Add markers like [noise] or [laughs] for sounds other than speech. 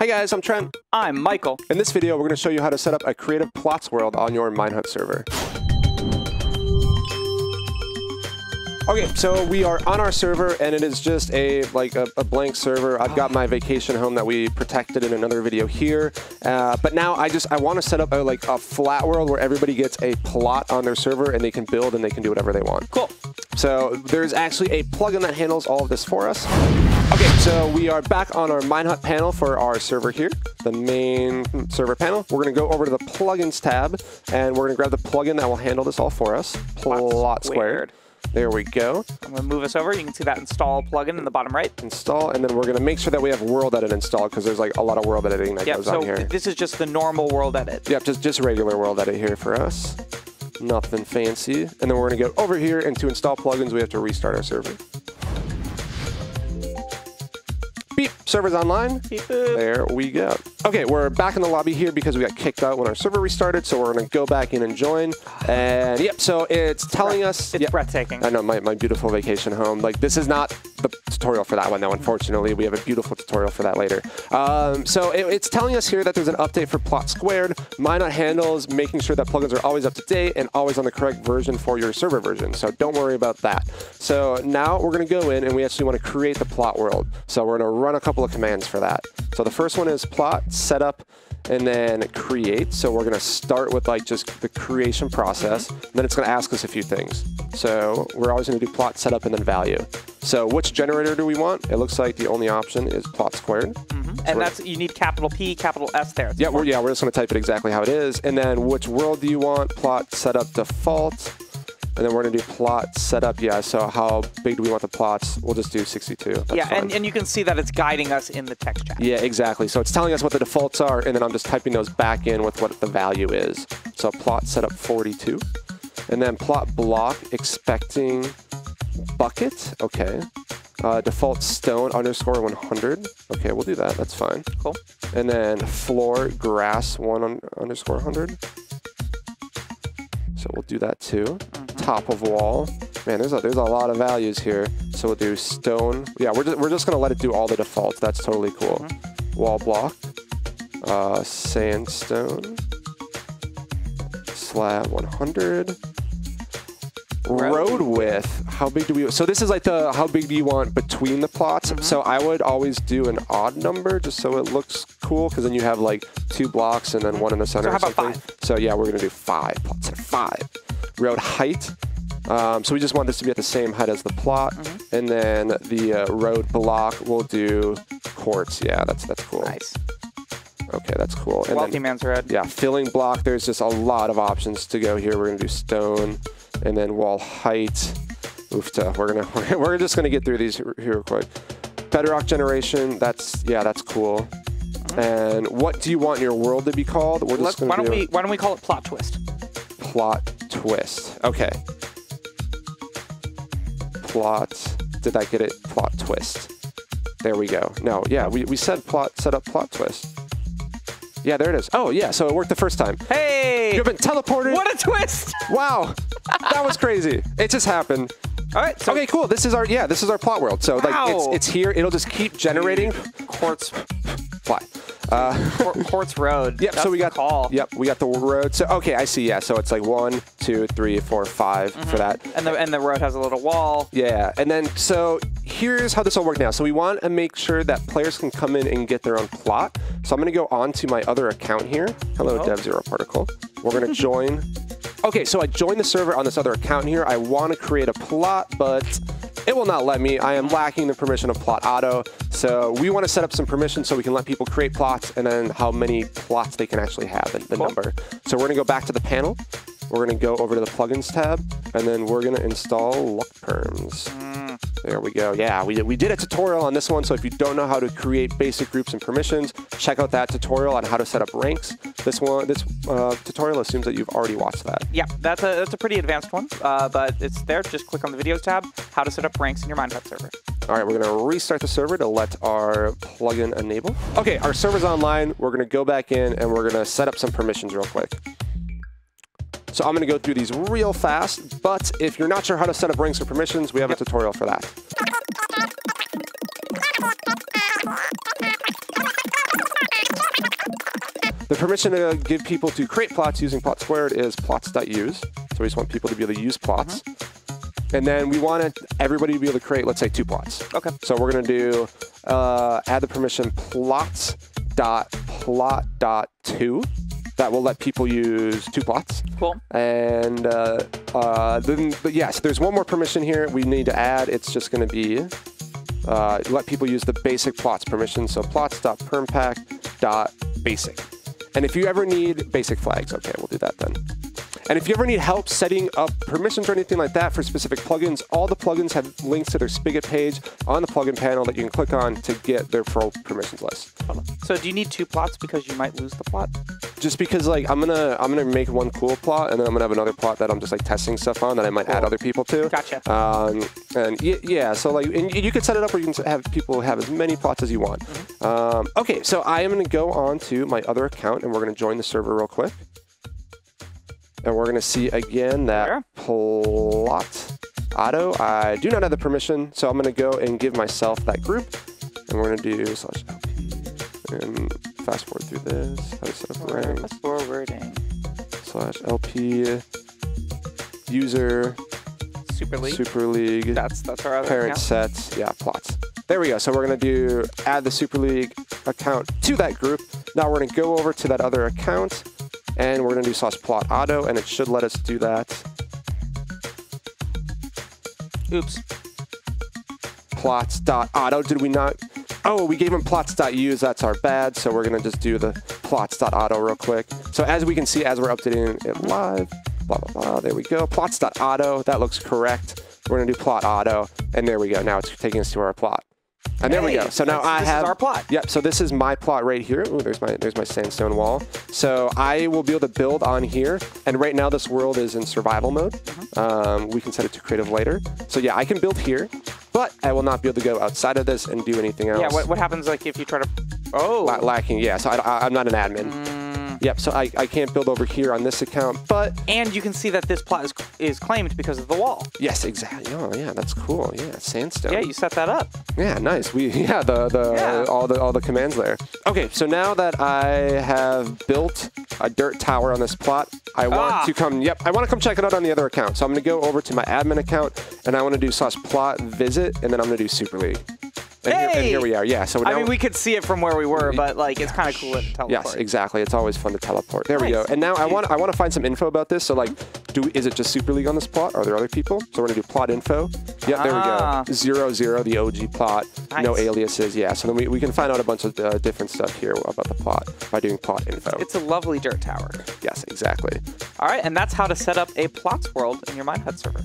Hi guys, I'm Trent. I'm Michael. In this video, we're going to show you how to set up a creative plots world on your Minehut server. Okay, so we are on our server, and it is just a like a, a blank server. I've got my vacation home that we protected in another video here, uh, but now I just I want to set up a, like a flat world where everybody gets a plot on their server and they can build and they can do whatever they want. Cool. So there's actually a plugin that handles all of this for us. Okay, so we are back on our Minehut panel for our server here, the main server panel. We're going to go over to the plugins tab, and we're going to grab the plugin that will handle this all for us. Plot squared. There we go. I'm going to move us over. You can see that install plugin in the bottom right. Install, and then we're going to make sure that we have world edit installed because there's like a lot of world editing that Yep, goes so on here. this is just the normal world edit. Yep, just just regular world edit here for us. Nothing fancy. And then we're going to go over here, and to install plugins, we have to restart our server. Server's online. There we go. Okay, we're back in the lobby here because we got kicked out when our server restarted, so we're going to go back in and join. And yep, so it's telling us. It's yep, breathtaking. I know, my, my beautiful vacation home. Like, this is not tutorial for that one, though, unfortunately. We have a beautiful tutorial for that later. Um, so it, it's telling us here that there's an update for Plot Squared. Minehut handles making sure that plugins are always up to date and always on the correct version for your server version. So don't worry about that. So now we're going to go in and we actually want to create the plot world. So we're going to run a couple of commands for that. So the first one is plot, setup, and then create. So we're going to start with like just the creation process. Then it's going to ask us a few things. So we're always going to do plot, setup, and then value. So which generator do we want? It looks like the only option is plot squared. Mm-hmm. and that's you need capital P, capital S there. It's Yeah, we're, yeah, we're just going to type it exactly how it is. And then which world do you want? Plot, setup, default. And then we're going to do plot, setup. Yeah, so how big do we want the plots? We'll just do 62. That's yeah, fine. and, and you can see that it's guiding us in the text chat. Yeah, exactly. So it's telling us what the defaults are, and then I'm just typing those back in with what the value is. So plot setup 42. And then plot block expecting bucket. Okay. Uh, default stone underscore 100. Okay, we'll do that. That's fine. Cool. And then floor grass 1 un- underscore 100. So we'll do that too. Top of wall. Man, there's a, there's a lot of values here. So we'll do stone. Yeah, we're just, we're just going to let it do all the defaults. That's totally cool. Wall block. Uh, sandstone. Slab 100. Road Road width. How big do we? So this is like the how big do you want between the plots? So I would always do an odd number just so it looks cool because then you have like two blocks and then one in the center. So how or about five? So yeah, we're gonna do five plots at five. Road height. Um, so we just want this to be at the same height as the plot, Mm-hmm. and then the uh, road block will do quartz. Yeah, that's that's cool. Nice. Okay, that's cool. And Wealthy then, man's red. yeah, filling block. There's just a lot of options to go here. We're gonna do stone, and then wall height. Oofta. We're gonna [laughs] we're just gonna get through these here quick. Bedrock generation. That's yeah, that's cool. And what do you want your world to be called? We're Let's, just why don't do we why don't we call it plot twist? plot twist. Okay. Plot. Did I get it? Plot twist. There we go. No, yeah, we, we said plot set up plot twist. Yeah, there it is. Oh yeah, so it worked the first time. Hey! You've been teleported. What a twist! Wow, that was crazy. It just happened. All right, so Okay, cool. This is our yeah. This is our plot world. So like it's it's here. It'll just keep generating. Quartz Fly. Uh, Quartz Road. [laughs] Yep. That's so we the got call. Yep. We got the road. So okay, I see. Yeah. So it's like one, two, three, four, five Mm-hmm. for that. And the and the road has a little wall. Yeah, and then so here's how this will work now. So we want to make sure that players can come in and get their own plot. So I'm going to go on to my other account here. Hello, Oh. Dev Zero Particle. We're going [laughs] to join. Okay, so I joined the server on this other account here. I want to create a plot, but it will not let me. I am lacking the permission of Plot Auto. So we want to set up some permissions so we can let people create plots and then how many plots they can actually have, the, the Cool. number. So we're going to go back to the panel. We're going to go over to the plugins tab, and then we're going to install Luck Perms. There we go. Yeah, we did, we did a tutorial on this one, so if you don't know how to create basic groups and permissions, check out that tutorial on how to set up ranks. This one, this uh, tutorial assumes that you've already watched that. Yeah, that's a that's a pretty advanced one, uh, but it's there. Just click on the videos tab. How to set up ranks in your Minecraft server. All right, we're going to restart the server to let our plugin enable. Okay, our server's online. We're going to go back in and we're going to set up some permissions real quick. So I'm going to go through these real fast, but if you're not sure how to set up ranks or permissions, we have a tutorial for that. The permission to give people to create plots using plot squared is plots.use. So we just want people to be able to use plots. And then we want everybody to be able to create, let's say, two plots. Okay. So we're going to do uh, add the permission plots dot plot dot two. That will let people use two plots. Cool. And uh, uh, then, but yes, there's one more permission here we need to add. It's just going to be uh, let people use the basic plots permission. So plots.permpack.basic. And if you ever need basic flags, okay, we'll do that then. And if you ever need help setting up permissions or anything like that for specific plugins, all the plugins have links to their Spigot page on the plugin panel that you can click on to get their full permissions list. So do you need two plots because you might lose the plot? Just because like I'm gonna I'm gonna make one cool plot and then I'm gonna have another plot that I'm just like testing stuff on that I might add other people to. Gotcha. Um, and yeah, so like and you can set it up where you can have people have as many plots as you want. Mm-hmm. Um, okay, so I am gonna go on to my other account and we're gonna join the server real quick. And we're gonna see again that Sure. plot auto. I do not have the permission, so I'm gonna go and give myself that group. And we're gonna do slash LP and fast forward through this. How to set up rank Fast forwarding. slash LP user Super League. Super League That's that's our other parent account. sets. Yeah, plots. There we go. So we're gonna do add the Super League account to that group. Now we're gonna go over to that other account and we're gonna do slash plot auto and it should let us do that. Oops. Plots dot auto. Did we not? Oh, we gave him plots dot use. That's our bad. So we're gonna just do the plots dot auto real quick. So as we can see, as we're updating it live, blah blah blah. There we go. Plots dot auto. That looks correct. We're gonna do plot auto, and there we go. Now it's taking us to our plot. And there we go. So now I this is have our plot. Yep. So this is my plot right here. Ooh, there's my there's my sandstone wall. So I will be able to build on here. And right now this world is in survival mode. Mm-hmm. Um, we can set it to creative later. So yeah, I can build here, but I will not be able to go outside of this and do anything else. Yeah. What, what happens like if you try to? Oh. La- lacking. Yeah. So I, I, I'm not an admin. Mm. Yep. So I, I can't build over here on this account, but And you can see that this plot is, is claimed because of the wall. yes, exactly. Oh yeah, that's cool. Yeah, sandstone. Yeah, you set that up. Yeah, nice. We [laughs] yeah the the Yeah. all the all the commands there. Okay, so now that I have built a dirt tower on this plot, I want Ah. to come. Yep, I want to come check it out on the other account. So I'm going to go over to my admin account and I want to do slash plot visit, and then I'm going to do Super League. And, here, and here we are. Yeah. So I mean, we could see it from where we were, but like it's kind of cool to teleport. Yes, exactly. It's always fun to teleport. There we go. And now I want I want to find some info about this. So like, do is it just Super League on this plot? Are there other people? So we're gonna do plot info. Yep, there Ah. we go. Zero zero, the OG plot. No aliases. Yeah. So then we, we can find out a bunch of uh, different stuff here about the plot by doing plot info. It's a lovely dirt tower. yes, exactly. All right, and that's how to set up a plots world in your Minehut server.